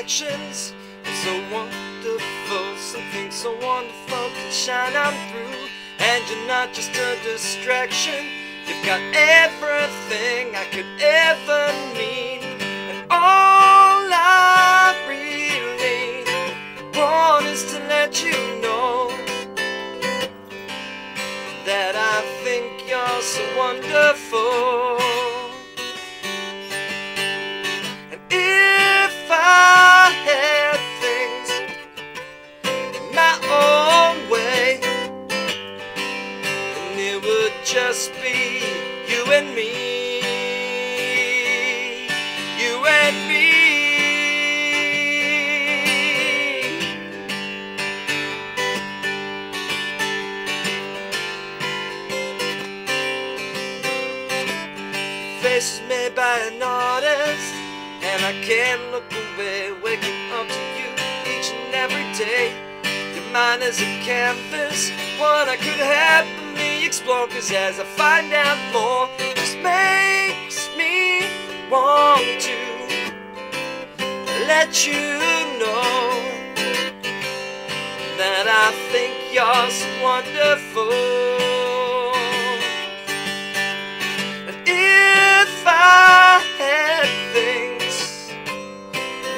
imperfections are so wonderful. Something so wonderful can shine on through. And you're not just a distraction. You've got everything I could ever need. And all I really want is to let you know that I think you're so wonderful. You and me. You and me. face made by an artist, and I can't look away. Waking up to you each and every day. Your mind is a canvas, one I could explore. Cause as I find out more, just makes me want to let you know that I think you're so wonderful. And if I had things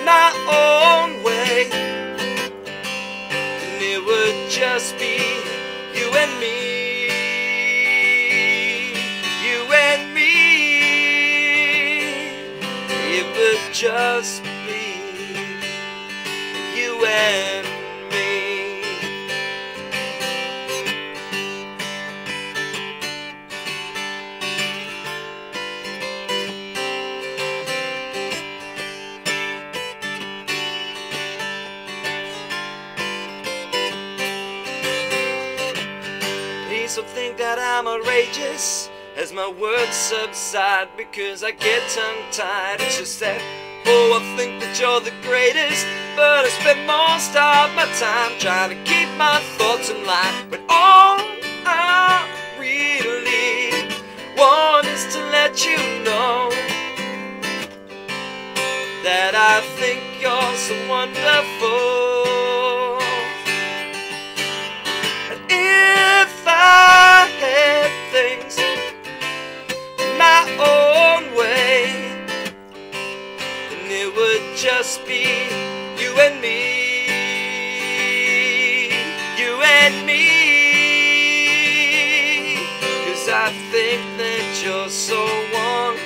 my own way, it would just be you and me. Just be you and me. Please don't think that I'm outrageous as my words subside because I get tongue tied. It's just that, oh, I think that you're the greatest, but I spend most of my time trying to keep my thoughts in line. But all I really want is to let you know that I think you're so wonderful. Just be you and me. You and me. Cause I think that you're so wonderful.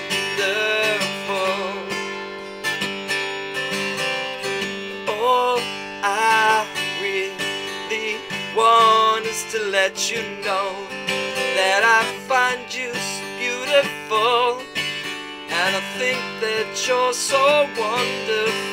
All I really want is to let you know that I find you so beautiful. And I think that you're so wonderful.